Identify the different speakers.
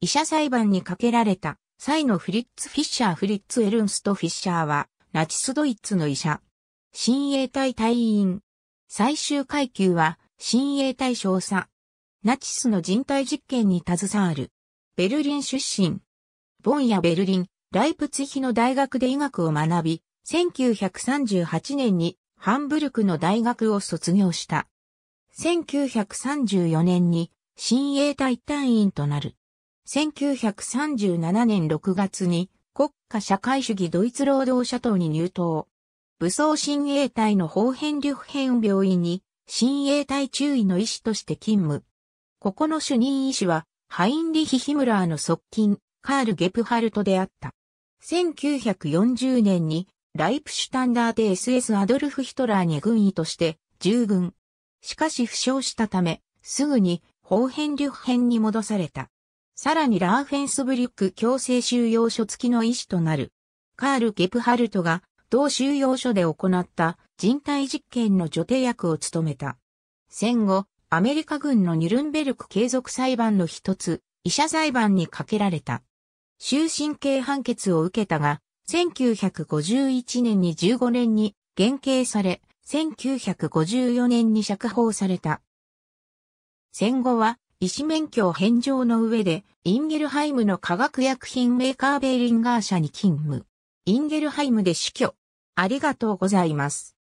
Speaker 1: 医者裁判にかけられた際のフリッツ・フィッシャー・フリッツ・エルンスト・フィッシャーはナチスドイツの医者。親衛隊隊員。最終階級は親衛隊少佐。ナチスの人体実験に携わる。ベルリン出身。ボンやベルリン、ライプツヒの大学で医学を学び、1938年にハンブルクの大学を卒業した。1934年に親衛隊隊員となる。1937年6月に国家社会主義ドイツ労働者党に入党。武装親衛隊のホーヘンリュッヘン病院に親衛隊中尉の医師として勤務。ここの主任医師はハインリヒ・ヒムラーの側近カール・ゲプハルトであった。1940年にライプシュタンダーテ SS アドルフ・ヒトラーに軍医として従軍。しかし負傷したため、すぐにホーヘンリュッヘンに戻された。さらにラーフェンスブリュック強制収容所付きの医師となる。カール・ゲプハルトが同収容所で行った人体実験の助手役を務めた。戦後、アメリカ軍のニュルンベルク継続裁判の一つ、医者裁判にかけられた。終身刑判決を受けたが、1951年に15年に減刑され、1954年に釈放された。戦後は医師免許を返上の上で、インゲルハイムの化学薬品メーカーベーリンガー社に勤務。インゲルハイムで死去。ありがとうございます。